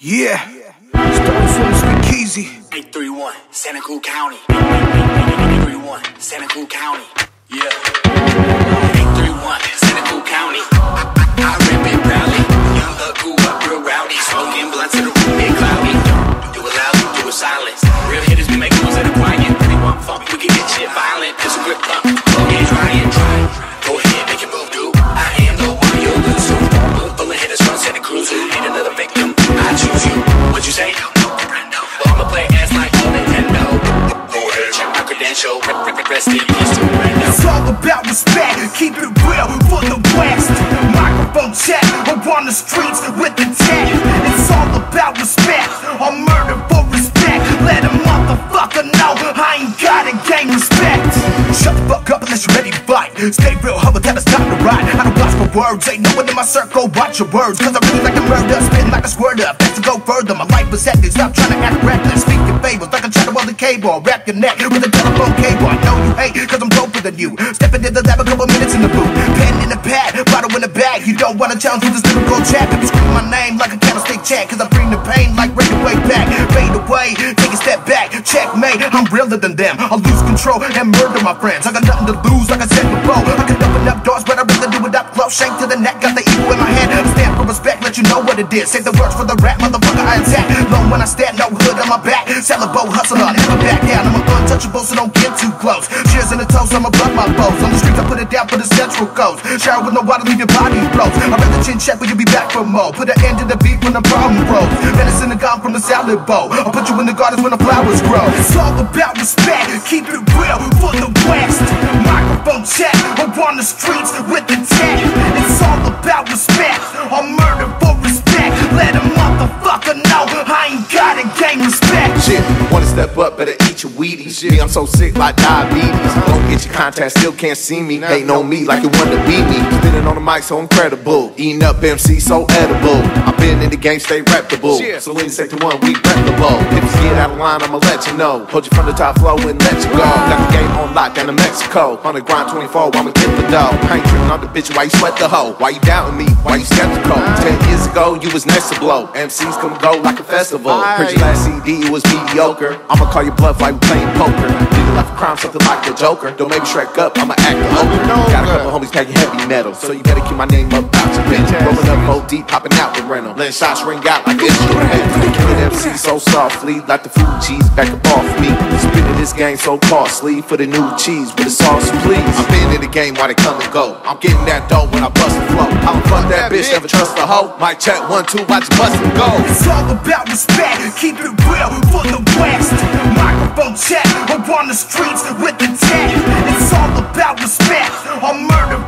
Yeah. Starting from Speakeasy. 831, Santa Cruz County. 831, Santa Cruz County. Yeah. 831, Santa Cruz County. I, I, I rip it proudly. Young thug grew up real rowdy. Smoking blunt to the big cloudy. On the streets with the tech. It's all about respect. Or murder for respect. Let a motherfucker know I ain't got to gain respect. Shut the fuck up unless you're ready to fight. Stay real, humble, tell it's time to ride. I don't watch for words. Ain't no one in my circle. Watch your words. Cause I really like to murder. Spin like a squirt up. That's to go further. My life is hectic. Stop trying to act reckless. Speak your fables like a shadow on the cable. Wrap your neck with a telephone cable. I know you hate cause I'm doper than you. Stepping You don't wanna challenge with this lyrical chat. People scream my name like a candlestick chat. Cause I bring the pain like right away back. Fade away, take a step back. Checkmate, I'm realer than them. I'll lose control and murder my friends. I got nothing to lose, like I said before. I can open up doors, but I'd rather do it up close. Shank to the neck, got the evil in my hand. Respect, let you know what it is. Say the words for the rap, motherfucker, I attack. Low when I stand, no hood on my back. Celebrate, hustler, never back down. I'm untouchable, so don't get too close. Cheers in the toes, I'ma above my foes. On the streets, I put it down for the central coast. Shower with no water, leave your body flows. I'd rather chin check when you'll be back for more. Put an end to the beat when the problem grows. Medicine and gone from the salad bowl. I'll put you in the gardens when the flowers grow. It's all about respect, keep it real for the West. Microphone check, we're on the streets with eat your Me, I'm so sick like diabetes. Don't get your contact, still can't see me. Hating on me like you want to beat me. Spinning on the mic, so incredible. Eating up MC, so edible. I've been in the game, stay reputable. So when you say to one, we reputable. If you get out of line, I'ma let you know. Hold you from the top flow and let you go. Got the game on lock down in Mexico. On the grind 24, I'ma get the dough. I ain't tripping on the bitch, why you sweat the hoe? Why you doubting me? Why you skeptical? Ten years ago, you was next to blow. MCs come and go like a festival. Heard your last CD, it was mediocre. I'ma call your bluff like we playing poker. Like a crime, something like the Joker. Don't make me shrek up, I'ma act the ogre. Got a couple homies packing heavy metal, so you better keep my name up out your bitch. Rolling up deep, popping out the rental. Letting shots ring out like instrumental. Killing MC so softly, like the Fugees back up off me. Spinning this game so costly for the new cheese with the sauce, please. I've been in the game while they come and go. I'm getting that dough when I bust the flow. I'ma fuck that bitch, never trust a hoe. Mic check one, two, watch bust and go. It's all about respect, keep it real for the West. Microphone check, streets with the tech It's all about respect, I'll murder